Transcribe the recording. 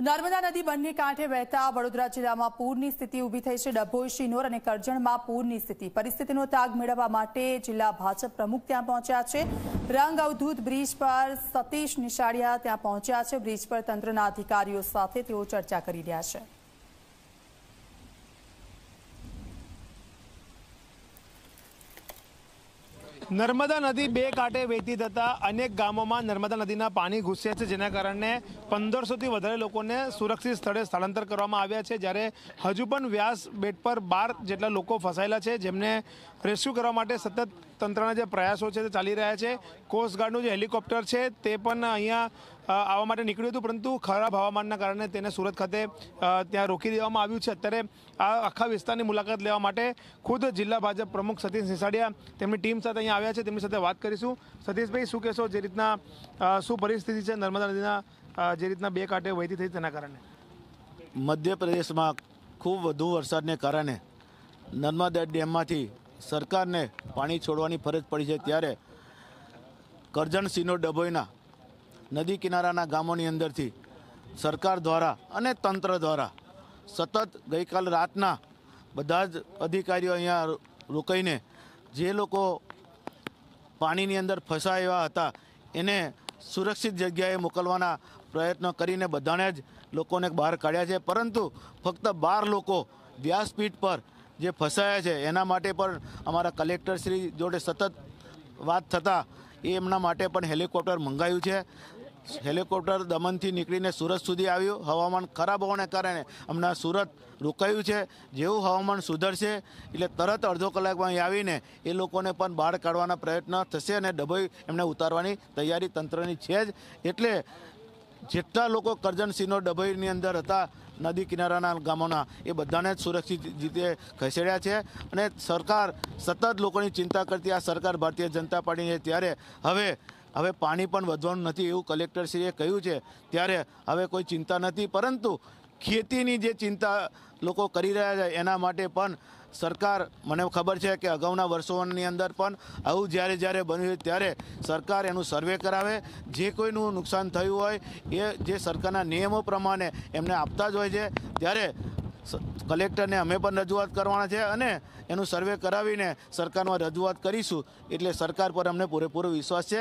નર્મદા નદી બંને કાંઠે વહેતા વડોદરા જિલ્લામાં પૂરની સ્થિતિ ઊભી થઈ છે. ડભોઈ, શિનોર અને કરજણમાં પૂરની સ્થિતિ. પરિસ્થિતિનો તાગ મેળવવા માટે જિલ્લા ભાજપ પ્રમુખ ત્યાં પહોંચ્યા છે. રંગ, અવધૂત, બ્રિજ પર સતીશ નિશાળિયા ત્યાં પહોંચ્યા છે. બ્રિજ પર તંત્રના અધિકારીઓ સાથે તેઓ ચર્ચા કરી રહ્યા છે. નર્મદા નદી બે કાંઠે વહેતી થતાં અનેક ગામોમાં નર્મદા નદીના પાણી ઘૂસ્યા છે, જેના કારણે પંદરસોથી વધારે લોકોને સુરક્ષિત સ્થળે સ્થળાંતર કરવામાં આવ્યા છે. જ્યારે હજુ પણ વ્યાસ બેટ પર બાર જેટલા લોકો ફસાયેલા છે, જેમને રેસ્ક્યુ કરવા માટે સતત તંત્રના જે પ્રયાસો છે, તે ચાલી રહ્યા છે. કોસ્ટગાર્ડનું જે હેલિકોપ્ટર છે, તે પણ અહીંયા આવવા માટે નીકળ્યું હતું, પરંતુ ખરાબ હવામાનના કારણે તેને સુરત ખાતે ત્યાં રોકી દેવામાં આવ્યું છે. અત્યારે આ આખા વિસ્તારની મુલાકાત લેવા માટે ખુદ જિલ્લા ભાજપ પ્રમુખ સતીશ સિસાડિયા તેમની ટીમ સાથે અહીંયા આવ્યા છે. તેમની સાથે વાત કરીશું. સતીશભાઈ, શું કહેશો જે રીતના શું પરિસ્થિતિ છે નર્મદા નદીના જે રીતના બે કાંઠે વહેતી થઈ તેના કારણે? મધ્યપ્રદેશમાં ખૂબ વધુ વરસાદને કારણે નર્મદા ડેમમાંથી સરકારને પાણી છોડવાની ફરજ પડી છે. ત્યારે કરજણસિંહનો ડભોઈના નદી કિનારાના ગામોની અંદરથી સરકાર દ્વારા અને તંત્ર દ્વારા સતત ગઈકાલ રાતના બધા જ અધિકારીઓ અહીંયા રોકાઈને જે લોકો પાણીની અંદર ફસાયા હતા, એને સુરક્ષિત જગ્યાએ મોકલવાના પ્રયત્નો કરીને બધાને જ લોકોને બહાર કાઢ્યા છે. પરંતુ ફક્ત બાર લોકો વ્યાસપીઠ પર જે ફસાયા છે, એના માટે પણ અમારા કલેક્ટરશ્રી જોડે સતત વાત થતાં એ એમના માટે પણ હેલિકોપ્ટર મંગાયું છે. હેલિકોપ્ટર દમણથી નીકળીને સુરત સુધી આવ્યું. હવામાન ખરાબ હોવાને કારણે હમણાં સુરત રોકાયું છે. જેવું હવામાન સુધરશે એટલે તરત અડધો કલાકમાં અહીં આવીને એ લોકોને પણ બહાર કાઢવાના પ્રયત્ન થશે અને ડભોઈ એમને ઉતારવાની તૈયારી તંત્રની છે જ. એટલે જેટલા લોકો કરજણસિંહનો ડભોઈની અંદર હતા, નદી કિનારાના ગામોના, એ બધાને જ સુરક્ષિત રીતે ખસેડ્યા છે. અને સરકાર સતત લોકોની ચિંતા કરતી, આ સરકાર ભારતીય જનતા પાર્ટીની છે. ત્યારે હવે હવે પાણી પણ વધવાનું નથી એવું કલેક્ટરશ્રીએ કહ્યું છે. ત્યારે હવે કોઈ ચિંતા નથી, પરંતુ ખેતીની જે ચિંતા લોકો કરી રહ્યા છે, એના માટે પણ સરકાર, મને ખબર છે કે અગાઉના વર્ષોની અંદર પણ આવું જ્યારે જ્યારે બન્યું ત્યારે સરકાર એનું સર્વે કરાવે. જે કોઈનું નુકસાન થયું હોય, એ જે સરકારના નિયમો પ્રમાણે એમને આપતા જ હોય છે. ત્યારે કલેક્ટરને અમે પણ રજૂઆત કરવાના છે અને એનું સર્વે કરાવીને સરકારમાં રજૂઆત કરીશું. એટલે સરકાર પર અમને પૂરેપૂરો વિશ્વાસ છે.